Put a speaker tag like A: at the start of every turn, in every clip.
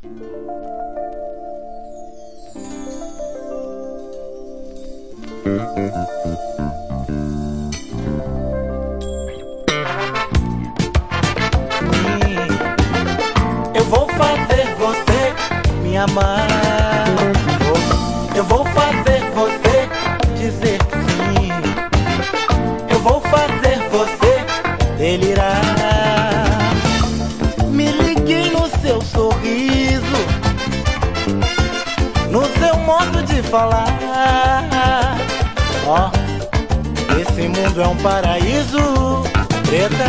A: Eu vou fazer você me amar. Falar. Ó, esse mundo é um paraíso, preta.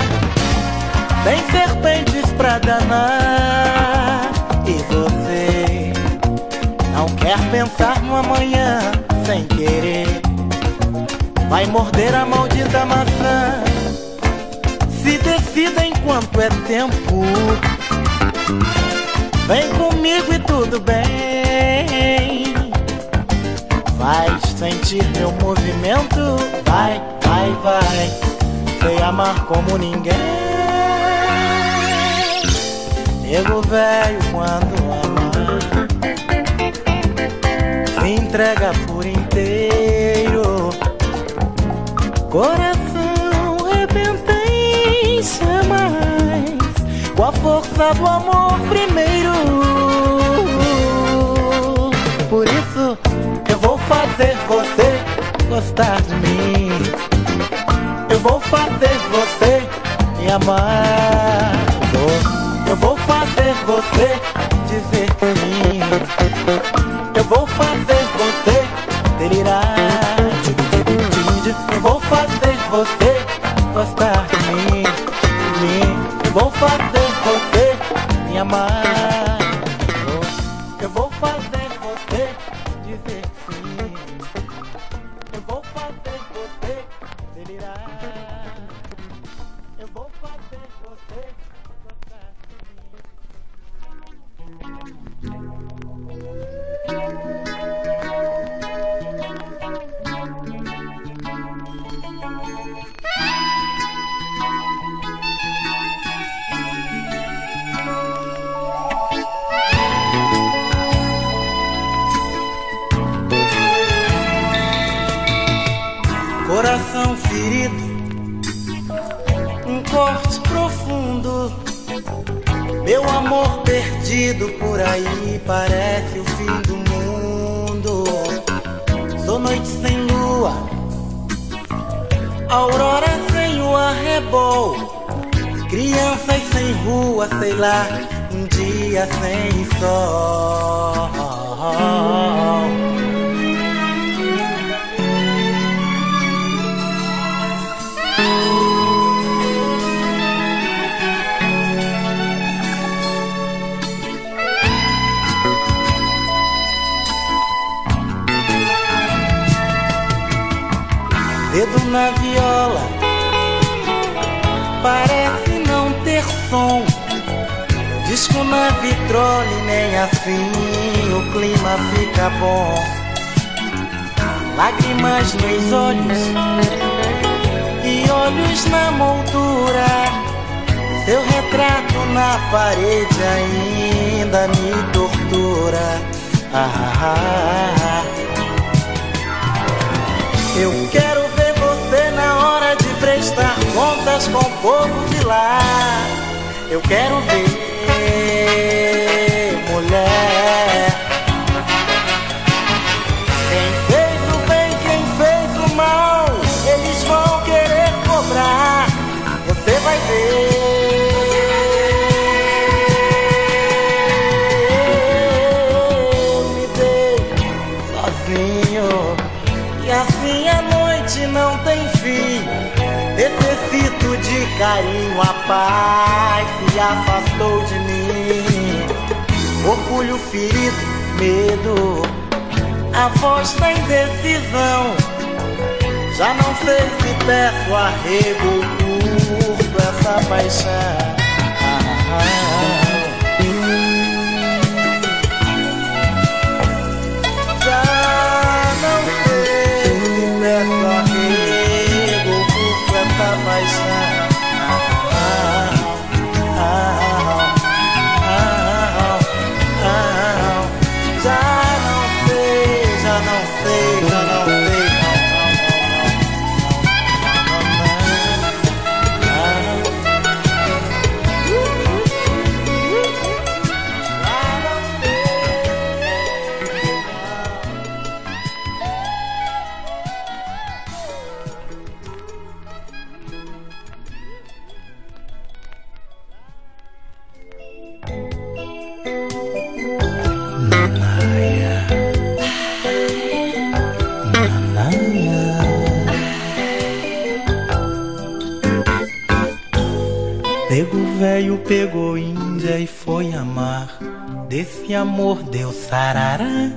A: Tem serpentes pra danar. E você não quer pensar no amanhã sem querer. Vai morder a maldita maçã. Se decida enquanto é tempo. Vem comigo e tudo bem Vai sentir meu movimento. Vai, vai, vai. Sei amar como ninguém. Nego velho quando ama Se entrega por inteiro. Coração rebenta em chamas Com a força do amor primeiro. Por isso eu vou fazer você gostar de mim Eu vou fazer você me amar Eu vou fazer você dizer sim. Eu vou fazer Dedo na viola, parece não ter som. Disco na vitrole, nem assim o clima fica bom. Lágrimas nos olhos e olhos na moldura. Seu retrato na parede ainda me tortura. Ah, ah, ah. Eu quero prestar contas com o povo de lá. Eu quero ver, mulher. Paz se afastou de mim. Orgulho ferido, medo, a voz da indecisão. Já não sei se peço arrego curto essa paixão. Velho pegou Índia e foi amar. Desse amor deu sarará.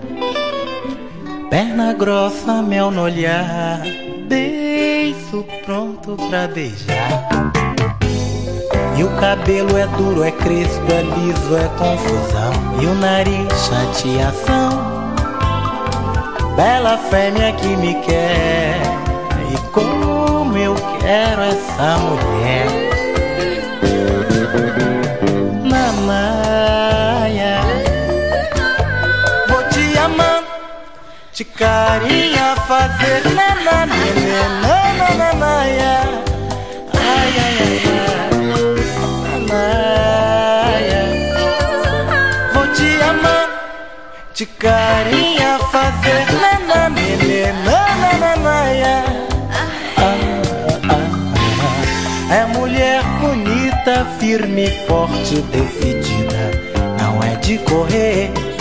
A: Perna grossa, mel no olhar. Beijo pronto pra beijar. E o cabelo é duro, é crespo, é liso, é confusão. E o nariz, chateação. Bela fêmea que me quer. E como eu quero essa mulher. Te carinha, fazer nananê, nananaia. Ai, ai, ai, ai, nanaia, vou te amar, te carinha, fazer nananê, nananaia. É mulher bonita, firme, forte, decidida. Não é de correr.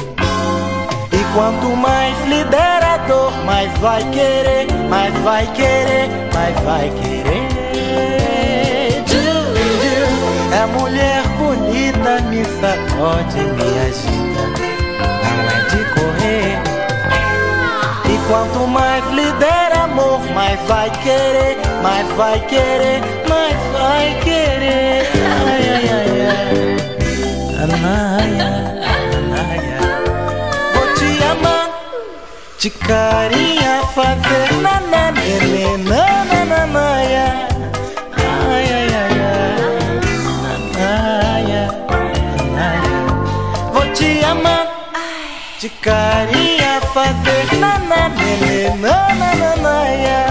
A: Quanto mais lhe der a dor, mais vai querer, mais vai querer, mais vai querer. É mulher bonita, me sacode, me agita. Não é de correr. E quanto mais lhe der amor, mais vai querer, mais vai querer, mais vai querer. Ai, ai, ai, ai. Anaia, anaia. De carinha, fazer nananê, nananaia. Ai, ai, ai, ai. Anaia, anaia. Vou te amar de carinha fazer nananê, nanananaia. Nanananaia.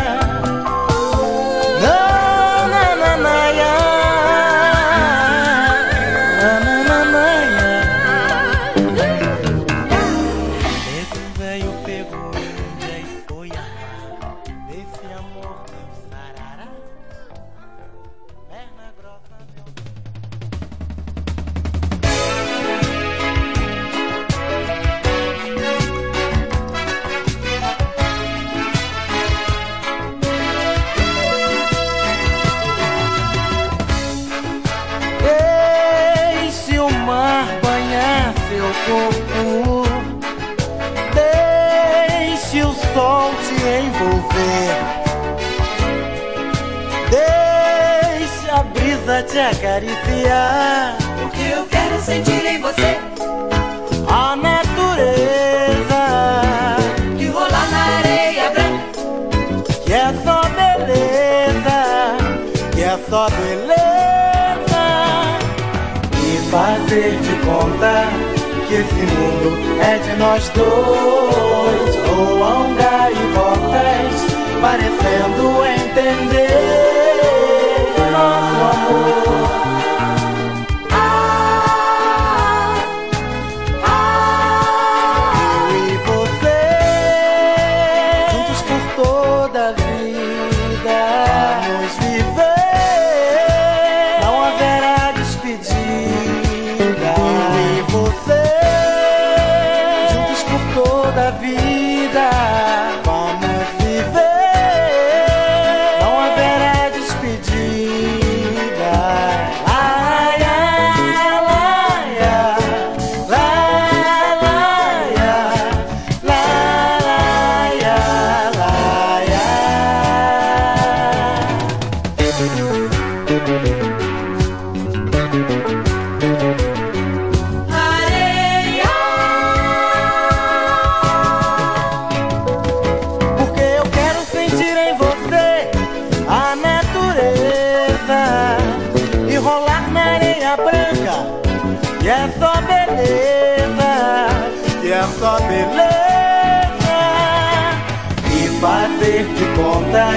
A: Conta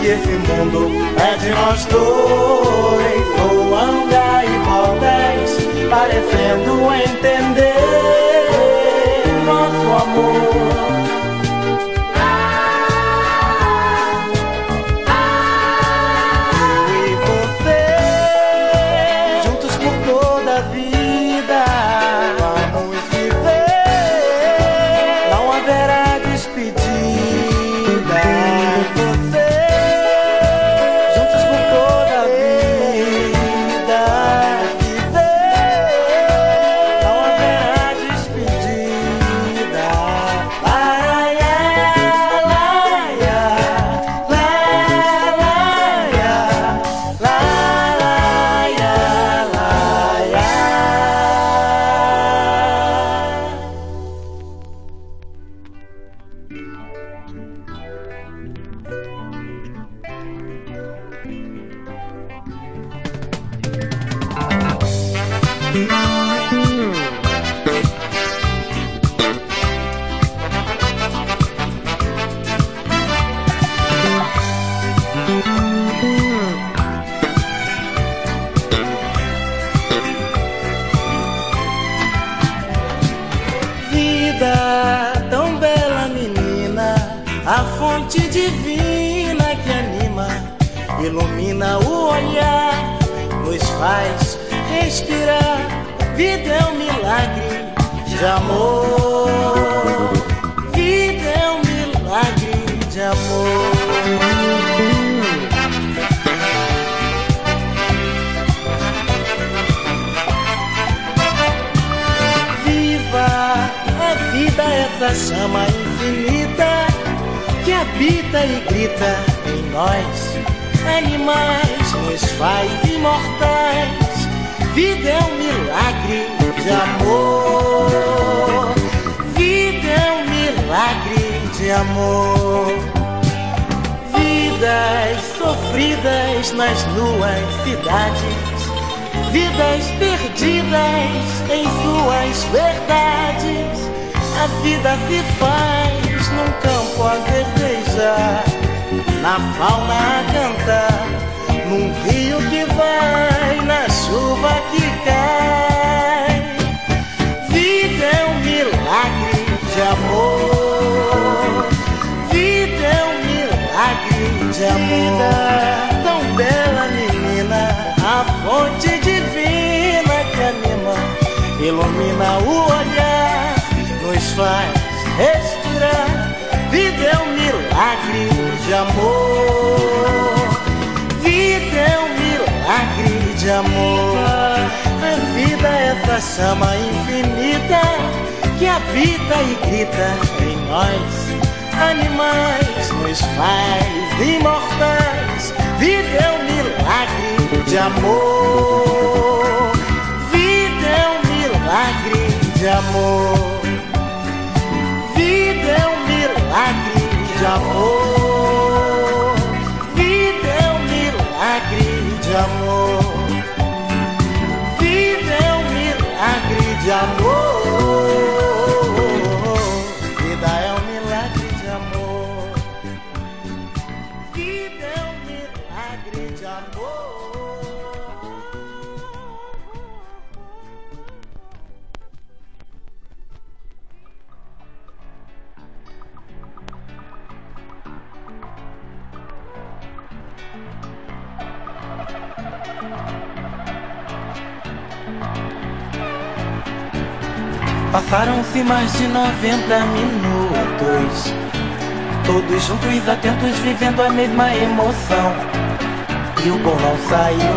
A: que esse mundo é de nós dois. Ou anda e voltas, parecendo entender nosso amor. Amor. Vida é um milagre de amor. Viva a vida, essa chama infinita que habita e grita em nós. Animais nos faz imortais. Vida é um milagre de amor. De amor. Vidas sofridas nas nuas cidades. Vidas perdidas em suas verdades. A vida se faz num campo a verdejar, na fauna a cantar, num rio que vai, na chuva que cai. Vida é um milagre de amor. De amor. Tão bela menina, a fonte divina que anima, ilumina o olhar, nos faz respirar. Vida é um milagre de amor. Vida é um milagre de amor. A vida é essa chama infinita que habita e grita em nós. Animais nos faz imortais. Vida é um milagre de amor. Vida é um milagre de amor. Vida é um milagre de amor. Vida é um milagre de amor. Vida é um milagre de amor. Passaram-se mais de 90 minutos. Todos juntos, atentos, vivendo a mesma emoção. E o gol não saiu.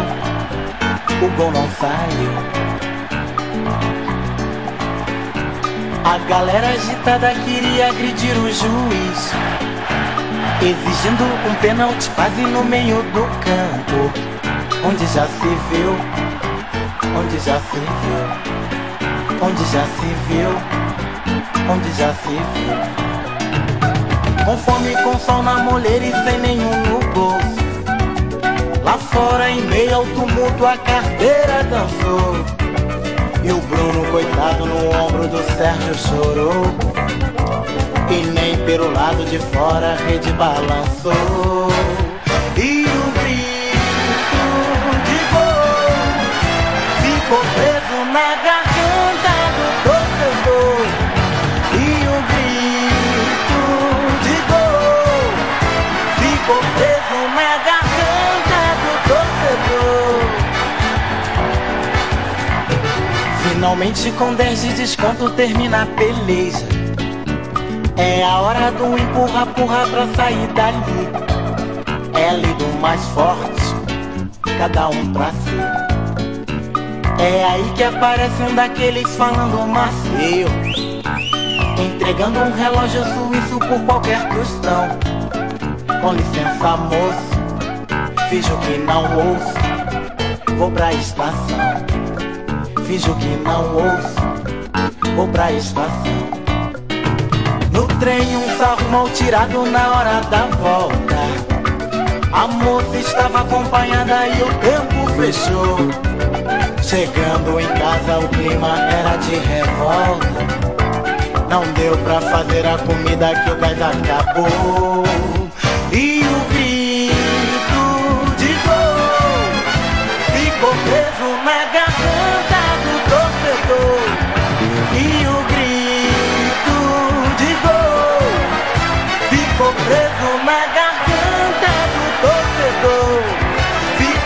A: O gol não saiu. A galera agitada queria agredir o juiz. Exigindo um pênalti quase no meio do campo. Onde já se viu, onde já se viu onde já se viu, onde já se viu. Com fome, com sol na moleira e sem nenhum no bolso. Lá fora, em meio ao tumulto, a carteira dançou. E o Bruno, coitado, no ombro do Sérgio chorou. E nem pelo lado de fora a rede balançou. E o grito de ficou preso na garganta Finalmente, com 10 de desconto, termina a peleja. É a hora do empurra-purra pra sair dali. É a lei do mais forte, cada um pra si. É aí que aparece um daqueles falando macio Entregando um relógio suíço por qualquer questão Com licença moço Finjo que não ouço Vou pra estação Finjo que não ouço Vou pra estação. No trem um sarro mal tirado na hora da volta. A moça estava acompanhada e o tempo fechou. Chegando em casa o clima era de revolta. Não deu pra fazer a comida que o gás acabou. E o grito de gol Ficou preso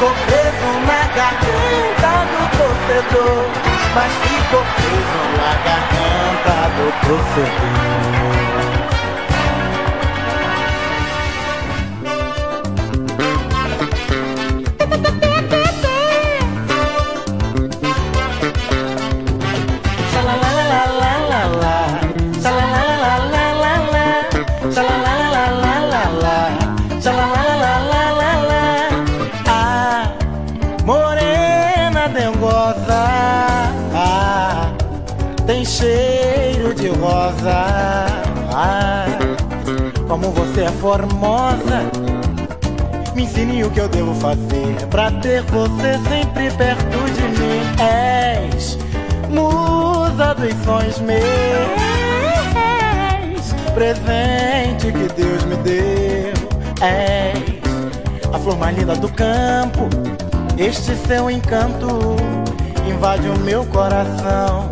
A: Ficou preso na garganta do torcedor mas ficou preso na garganta do torcedor. Formosa. Me ensine o que eu devo fazer pra ter você sempre perto de mim. És musa dos sonhos meus, presente que Deus me deu. És a flor mais linda do campo. Este seu encanto invade o meu coração.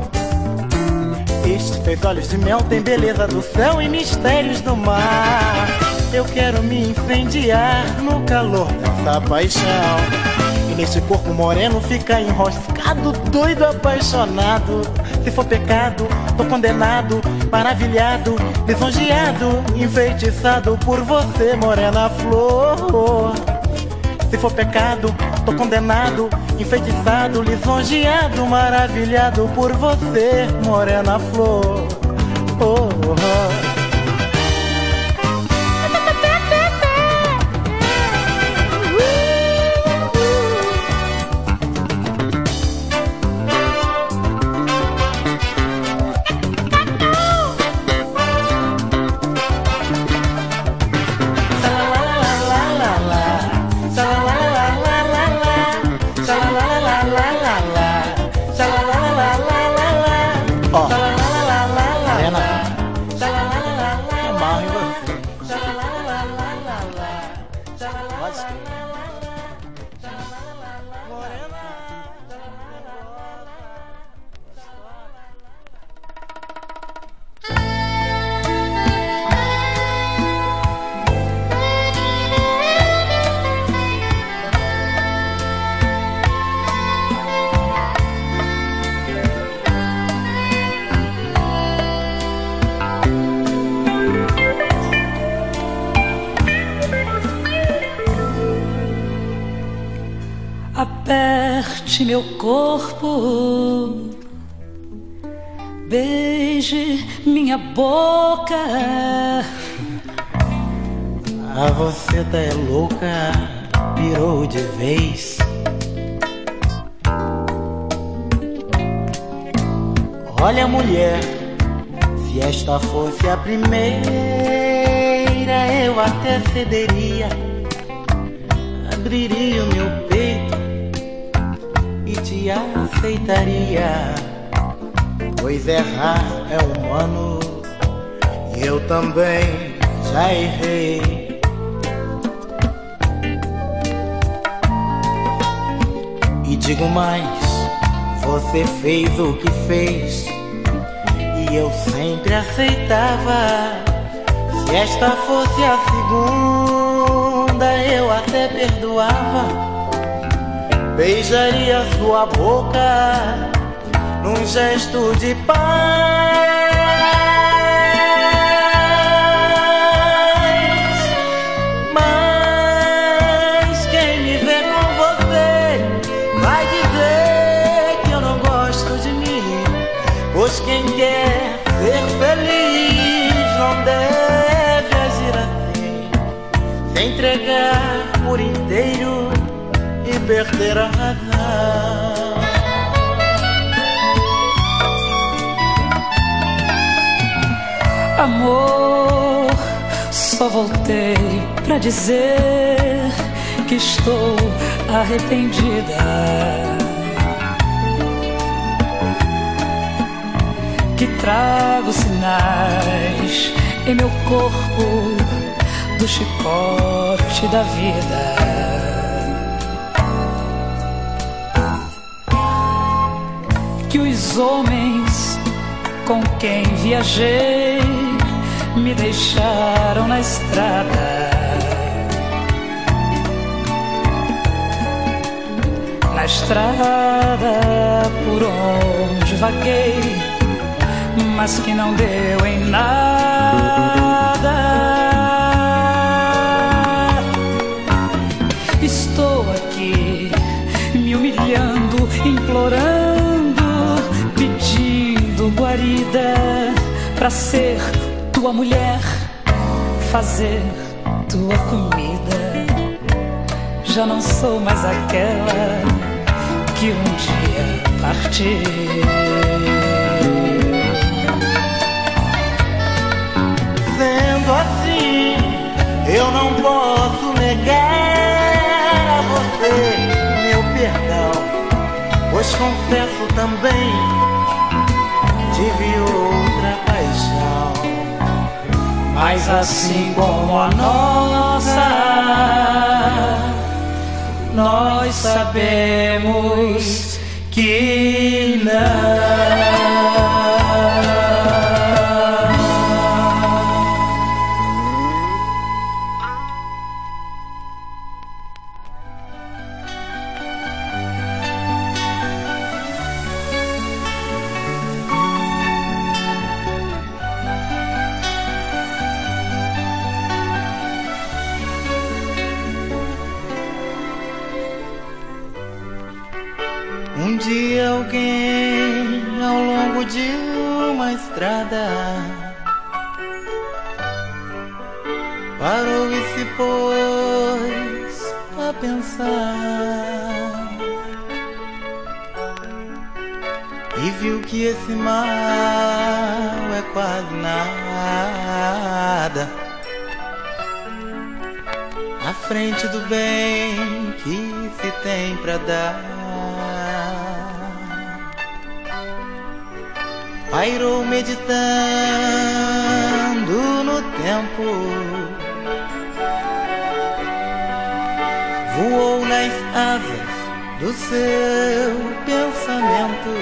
A: Este fez olhos de mel, tem beleza do céu e mistérios do mar. Eu quero me incendiar no calor dessa paixão. E neste corpo moreno ficar enroscado, doido, apaixonado. Se for pecado, tô condenado, maravilhado, lisonjeado, enfeitiçado por você, morena flor. Se for pecado, tô condenado, enfeitiçado, lisonjeado, maravilhado por você, morena flor. Oh, oh. Let's go.
B: Aperte meu corpo, beije minha boca.
A: Ah, você tá é louca, pirou de vez. Olha, mulher, se esta fosse a primeira, eu até cederia, abriria o meu peito aceitaria. Pois errar é humano e eu também já errei. E digo mais, você fez o que fez e eu sempre aceitava. Se esta fosse a segunda, eu até perdoava. Beijaria sua boca num gesto de paz.
B: Amor, só voltei pra dizer que estou arrependida. Que trago sinais em meu corpo do chicote da vida. Que os homens com quem viajei me deixaram na estrada. Nas estrada por onde vaguei, mas que não deu em nada. Estou aqui me humilhando, implorando, pedindo guarida pra ser tua mulher, fazer tua comida. Já não sou mais aquela que um dia partiu.
A: Sendo assim, eu não posso negar a você meu perdão, pois confesso também
B: Mas assim como a nossa nós sabemos que não.
A: nada. Parou e se pôs a pensar. E viu que esse mal é quase nada. À frente do bem que se tem pra dar. pairou meditando no tempo. Voou nas asas do seu pensamento.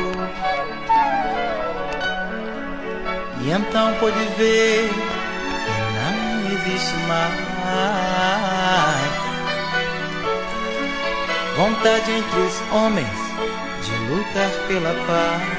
A: E então pôde ver que não existe mais vontade entre os homens de lutar pela paz.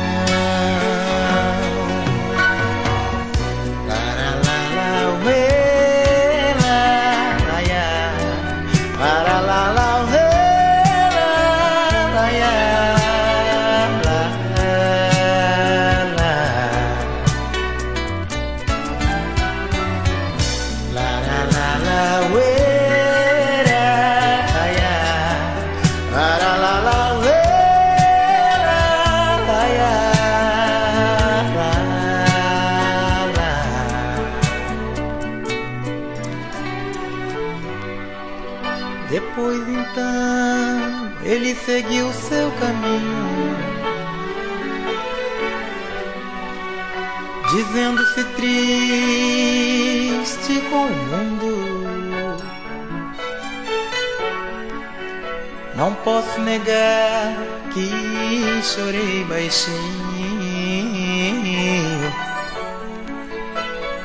A: dizendo-se triste com o mundo. Não posso negar que chorei baixinho.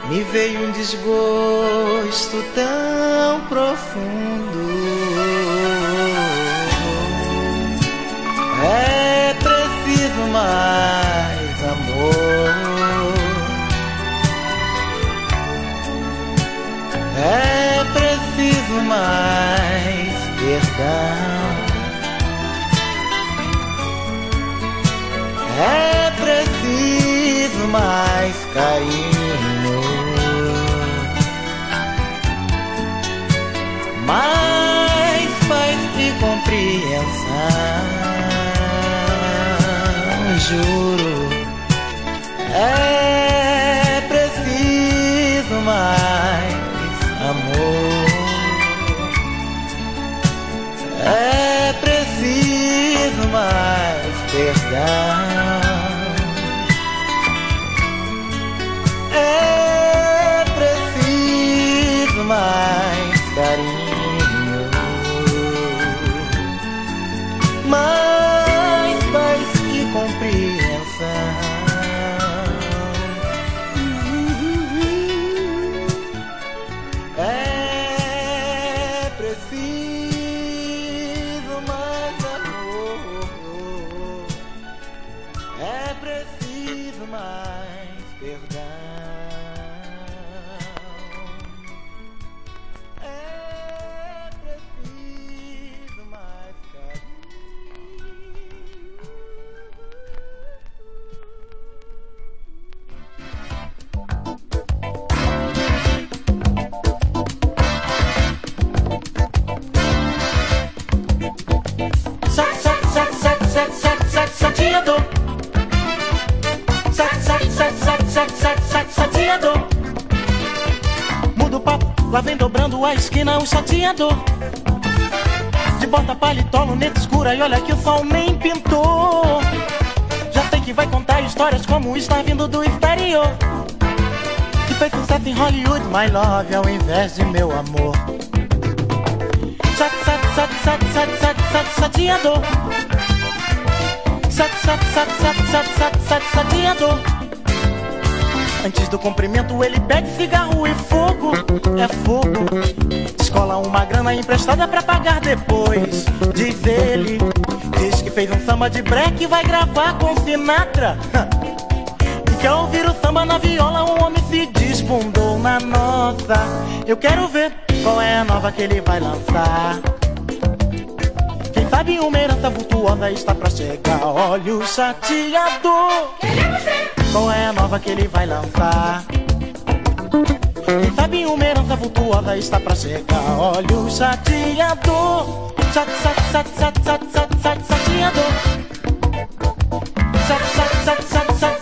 A: Me veio um
B: desgosto tão profundo. Mais perdão. É preciso mais carinho. Mais paz e compreensão juro. É preciso
A: mais amor. verdade. Lá vem dobrando a esquina o chateador. De bota paletó, luneta escura e olha que o sol nem pintou. Já sei que vai contar histórias como está vindo do exterior. Que fez sucesso em Hollywood, my love, ao invés de meu amor. Sac, sac, sac, sac, sac, sac, sac, chateador. Sac, sac, sac, sac, sac, sac, sac, chateador. Antes do cumprimento ele pede cigarro e fogo, é fogo. Descola uma grana emprestada pra pagar depois. Diz ele, diz que fez um samba de break e vai gravar com Sinatra. E quer ouvir o samba na viola, um homem se desbundou na nossa. Eu quero ver qual é a nova que ele vai lançar. Quem sabe uma herança vultuosa está pra chegar. Olha o chateador. Qual é a nova que ele vai lançar? Quem sabe uma herança vultuosa está pra chegar. Olha o chateador. Chat, chat, chat, chat, chat, chat, chat, chateador. Chat, chat, chat, chat, chat,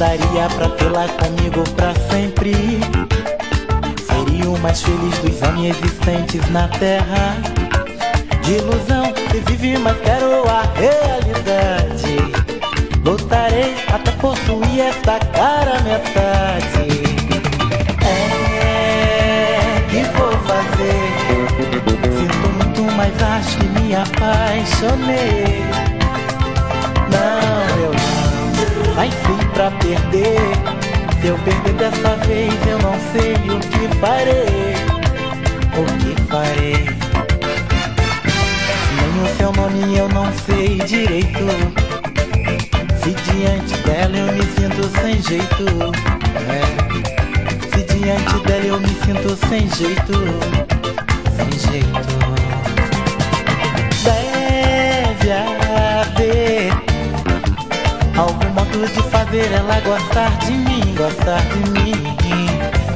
A: daria pra tê-la comigo pra sempre seria o mais feliz dos homens existentes na terra. De ilusão se vive, mas quero a realidade. Lutarei até possuir esta cara metade. É, que vou fazer? Sinto muito, mas acho que me apaixonei. Não, eu não nasci pra perder. Se eu perder dessa vez, eu não sei o que farei. O que farei? Nem o seu nome eu não sei direito. Se diante dela eu me sinto sem jeito. É. Se diante dela eu me sinto sem jeito. Sem jeito. Deve haver algum modo de fazer ela gostar de mim, gostar de mim.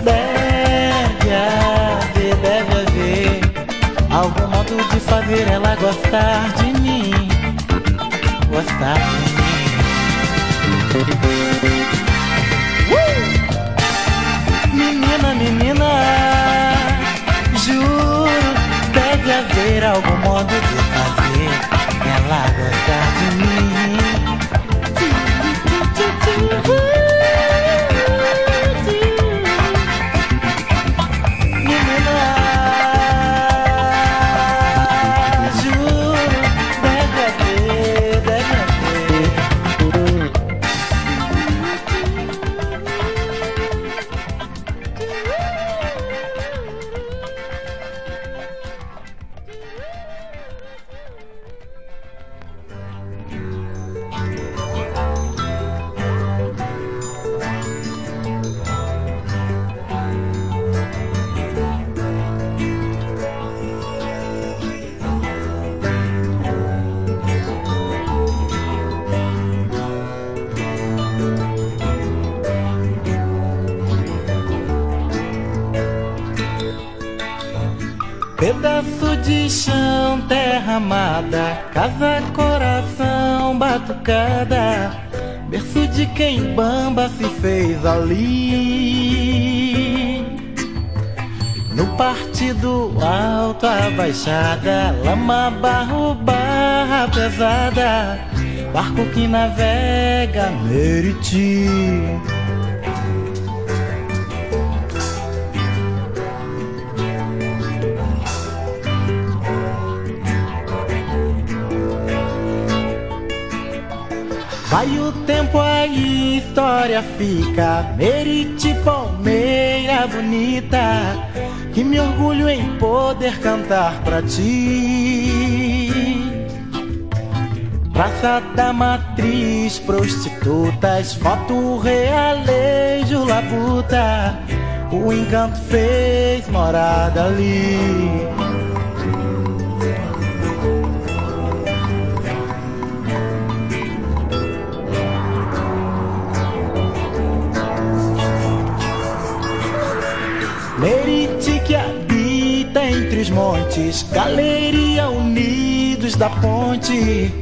A: Deve haver, deve haver algum modo de fazer ela gostar de mim, gostar de mim. Pedaço de chão, terra amada, casa, coração, batucada, berço de quem bamba se fez ali. No partido alto, a baixada, lama, barro, barra pesada, barco que navega, Meriti. Vai o tempo aí, história fica. Merite palmeira bonita Que me orgulho em poder cantar pra ti. Praça da Matriz, prostitutas Foto realejo, labuta. O encanto fez morada ali montes, Galeria Unidos da Ponte.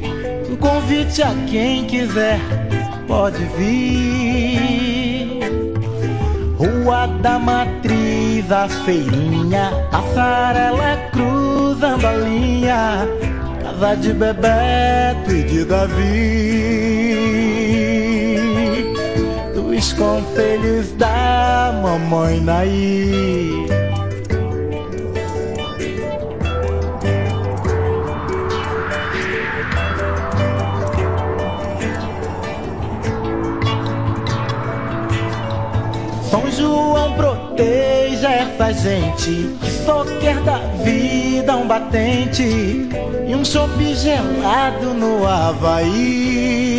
A: Um convite a quem quiser, pode vir. Rua da Matriz, a feirinha, passarela cruzando a linha, casa de Bebeto e de Davi dos conselhos da mamãe Naí. Essa gente que só quer da vida um batente e um chopp gelado no Havaí.